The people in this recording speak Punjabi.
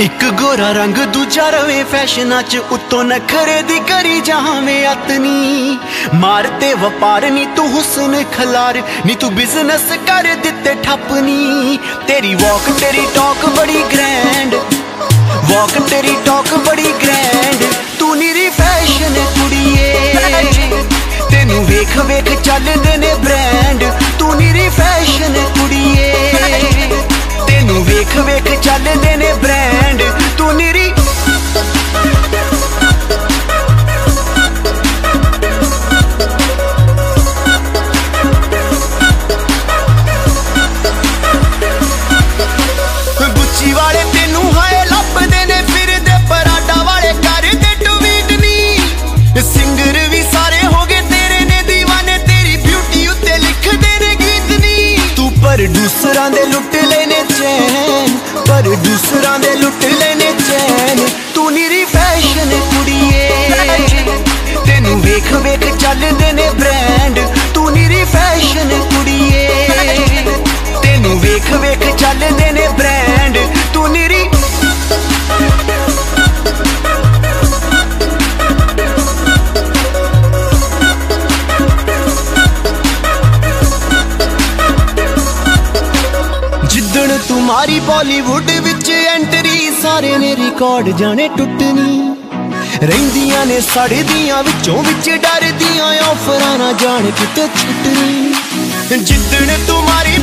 ਇੱਕ ਗੋਰਾ ਰੰਗ, ਦੂਜਾ ਰਵੇ ਫੈਸ਼ਨਾਂ 'ਚ, ਉੱਤੋਂ ਨਖਰੇ ਦੀ ਕਰੀ ਜਾਵੇਂ ਅਤਨੀ ਮਾਰ ਤੇ ਵਪਾਰ, ਨੀ ਤੂੰ ਹੁਸਨ ਖਲਾਰ, ਨੀ ਤੂੰ ਬਿਜ਼ਨਸ ਕਰ ਦਿੱਤੇ ਠੱਪਨੀ। ਤੇਰੀ ਵਾਕ ਤੇਰੀ ਟਾਕ ਬੜੀ ਗ੍ਰੈਂਡ ਵਾਕ ਤੇਰੀ ਟਾਕ ਬੜੀ ਗ੍ਰੈਂਡ ਤੂੰ ਨੀਰੀ ਫੈਸ਼ਨ ਕੁੜੀਏ। ਤੈਨੂੰ ਵੇਖ ਵੇਖ ਚੱਲਦੇ ਨੇ ਬ੍ਰਾਂਡ ਗੁੱਚੀ ਵਾਲੇ ਤੈਨੂੰ ਹਾਏ ਲੱਭਦੇ ਨੇ, ਫਿਰਦੇ ਪਰਾਡਾ ਵਾਲੇ ਕਰਦੇ ਟਵੀਟ ਨਹੀਂ ਸਿੰਗਰ ਵੀ ਸਾਰੇ ਹੋ ਗਏ ਤੇਰੇ ਨੇ دیਵਾਨੇ ਤੇਰੀ ਬਿਊਟੀ ਉੱਤੇ ਲਿਖਦੇ ਨੇ ਗੀਤ ਨਹੀਂ ਤੂੰ ਪਰ ਦੇ ਲੁੱਟ ਲੈਨੇ ਚੈਨ ਪਰ ਦੂਸਰਾਂ ਦੇ ਲੁੱਟ ਲੈਨੇ ਚੈਨ। ਤੂੰ ਨੀਰੀ ਫੈਸ਼ਨ ਕੁੜੀਏ, ਤੈਨੂੰ ਵੇਖ ਵੇਖ ਚੱਲਦੇ ਨੇ ਬ੍ਰੈਂਡ ਤੂੰ ਨੀਰੀ ਫੈਸ਼ਨ ਤੂੰ ਮਾਰੀ ਬਾਲੀਵੁੱਡ ਵਿੱਚ ਐਂਟਰੀ, ਸਾਰੇ ਨੇ ਰਿਕਾਰਡ ਜਾਣੇ ਟੁੱਟਣੀ। ਰਹਿੰਦੀਆਂ ਨੇ ਸੜਦੀਆਂ, ਵਿੱਚੋਂ ਵਿੱਚ ਡਰਦੀਆਂ ਆਫਰਾਂ ਨਾ ਜਾਣ ਕਿਤੇ ਛੁੱਟਣੀ। ਜਿੱਦਣ ਤੂੰ ਮਾਰੀ